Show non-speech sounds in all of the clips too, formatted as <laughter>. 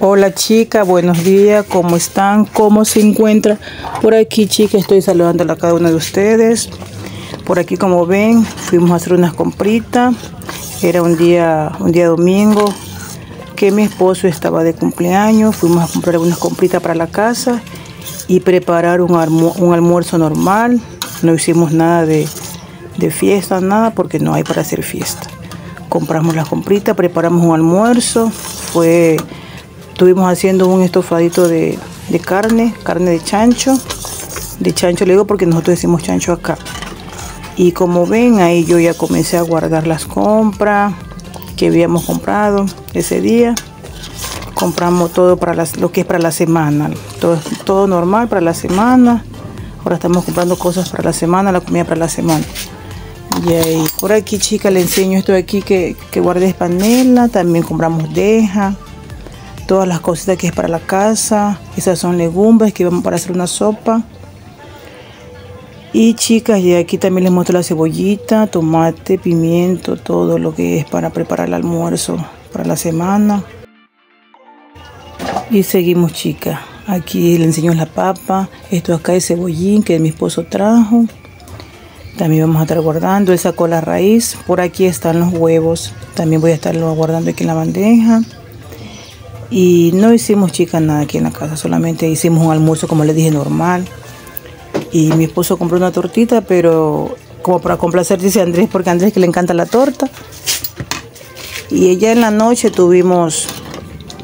Hola chica, buenos días, ¿cómo están? ¿Cómo se encuentra? Por aquí chica, estoy saludando a cada uno de ustedes. Por aquí como ven, fuimos a hacer unas compritas. Era un día, un día domingo que mi esposo estaba de cumpleaños. Fuimos a comprar unas compritas para la casa y preparar un, almuerzo normal. No hicimos nada de, de fiesta, nada, porque no hay para hacer fiesta. Compramos las compritas, preparamos un almuerzo. Fue Estuvimos haciendo un estofadito de, carne, carne de chancho. De chancho le digo porque nosotros decimos chancho acá. Y como ven, ahí yo ya comencé a guardar las compras que habíamos comprado ese día. Compramos todo para lo que es para la semana. Todo, todo normal para la semana. Ahora estamos comprando cosas para la semana, la comida para la semana. Y ahí, por aquí, chica, le enseño esto de aquí que, que guardé panela. También compramos deja todas las cositas que es para la casa. Esas son legumbres que vamos para hacer una sopa. Y chicas, y aquí también les muestro la cebollita, tomate, pimiento, todo lo que es para preparar el almuerzo para la semana. Y seguimos chicas. Aquí les enseño la papa. Esto acá es cebollín que mi esposo trajo. También vamos a estar guardando. Él sacó la raíz. Por aquí están los huevos. También voy a estarlo guardando aquí en la bandeja. Y no hicimos chicas nada aquí en la casa, solamente hicimos un almuerzo como les dije normal. Y mi esposo compró una tortita, pero como para complacer dice Andrés, porque Andrés que le encanta la torta. Y ya en la noche tuvimos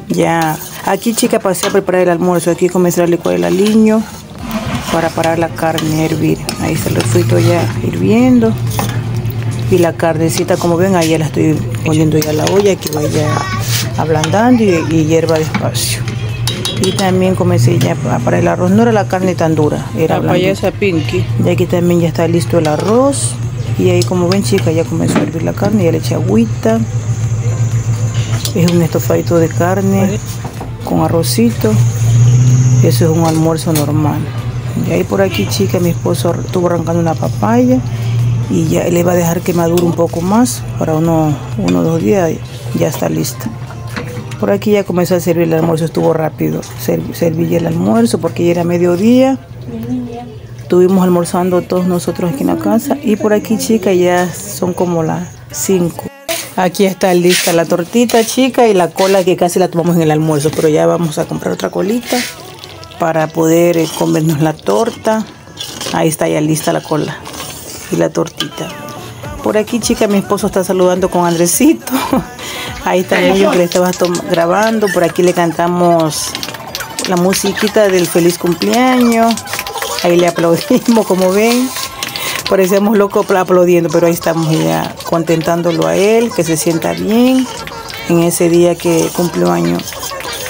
ya, aquí chica pasé a preparar el almuerzo, aquí comencé a licuar el aliño para parar la carne a hervir. Ahí está el refrito ya hirviendo. Y la carnecita, como ven, ahí la estoy poniendo ya a la olla que vaya ablandando y, hierba despacio. Y también comencé ya para el arroz, no era la carne tan dura, era la esa pinky. Y aquí también ya está listo el arroz. Y ahí como ven chicas ya comenzó a hervir la carne, ya le eché agüita. Es un estofadito de carne con arrocito. Eso es un almuerzo normal. Y ahí por aquí chica mi esposo estuvo arrancando una papaya y ya le va a dejar que madure un poco más para uno, uno o dos días ya está lista. Por aquí ya comenzó a servir el almuerzo, estuvo rápido. serví el almuerzo porque ya era mediodía. Estuvimos almorzando todos nosotros aquí en la casa. Y por aquí, chica, ya son como las 5. Aquí está lista la tortita, chica, y la cola que casi la tomamos en el almuerzo. Pero ya vamos a comprar otra colita para poder eh, comernos la torta. Ahí está ya lista la cola y la tortita. Por aquí, chica, mi esposo está saludando con Andresito. <laughs> Ahí está el niño que le estaba grabando. Por aquí le cantamos la musiquita del feliz cumpleaños. Ahí le aplaudimos, como ven. Parecemos locos aplaudiendo, pero ahí estamos ya contentándolo a él, que se sienta bien en ese día que cumplió año.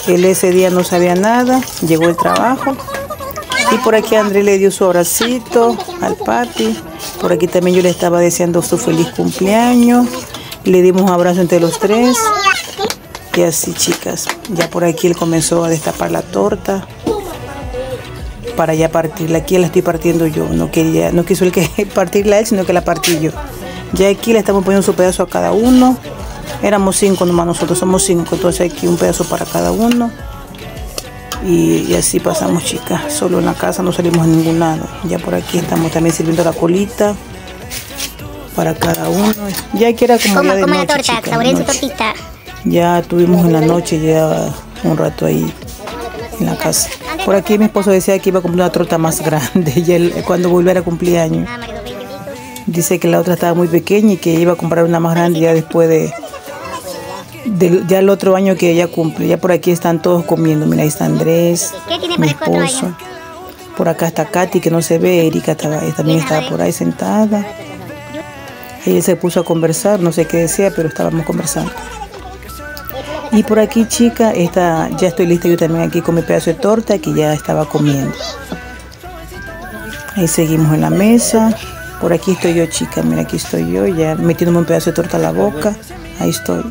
Él ese día no sabía nada, llegó el trabajo. Y por aquí André le dio su abracito al papi. Por aquí también yo le estaba deseando su feliz cumpleaños. Le dimos un abrazo entre los tres. Y así, chicas. Ya por aquí él comenzó a destapar la torta para ya partirla. Aquí la estoy partiendo yo. No quería, no quiso el que <laughs> partirla él, sino que la partí yo. Ya aquí le estamos poniendo su pedazo a cada uno. Éramos cinco nomás, nosotros somos cinco. Entonces aquí un pedazo para cada uno. Y, y, así pasamos, chicas. Solo en la casa no salimos a ningún lado. Ya por aquí estamos también sirviendo la colita para cada uno. Ya que era como, de noche, torta, Ya tuvimos en la noche ya un rato ahí en la casa. Por aquí mi esposo decía que iba a comprar una torta más grande <laughs> y él cuando volviera a cumpleaños. Dice que la otra estaba muy pequeña y que iba a comprar una más grande ya después de, ya el otro año que ella cumple. Ya por aquí están todos comiendo. Mira, ahí está Andrés, mi esposo. Por acá está Katy, que no se ve. Erika también estaba por ahí sentada. Ella se puso a conversar, no sé qué decía, pero estábamos conversando. Y por aquí, chica, esta, ya estoy lista yo también aquí con mi pedazo de torta que ya estaba comiendo. Ahí seguimos en la mesa. Por aquí estoy yo, chica. Mira, aquí estoy yo, ya metiéndome un pedazo de torta a la boca. Ahí estoy.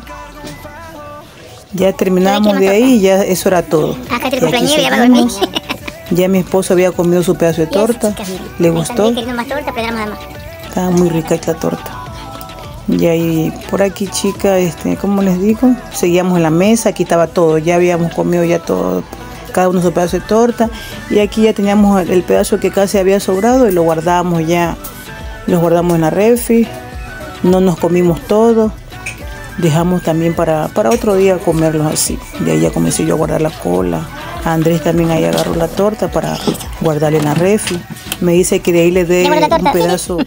Ya terminamos de ahí, ya eso era todo. Acá te ya Ya mi esposo había comido su pedazo de torta. Le gustó. Estaba muy rica esta torta. Y ahí por aquí, chica, este, como les digo, seguíamos en la mesa, aquí estaba todo, ya habíamos comido ya todo, cada uno su pedazo de torta, y aquí ya teníamos el pedazo que casi había sobrado y lo guardamos ya, lo guardamos en la refri, no nos comimos todo, dejamos también para, para otro día comerlos así. De ahí ya comencé yo a guardar la cola. Andrés también ahí agarró la torta para guardarle en la refri. Me dice que de ahí le dé un pedazo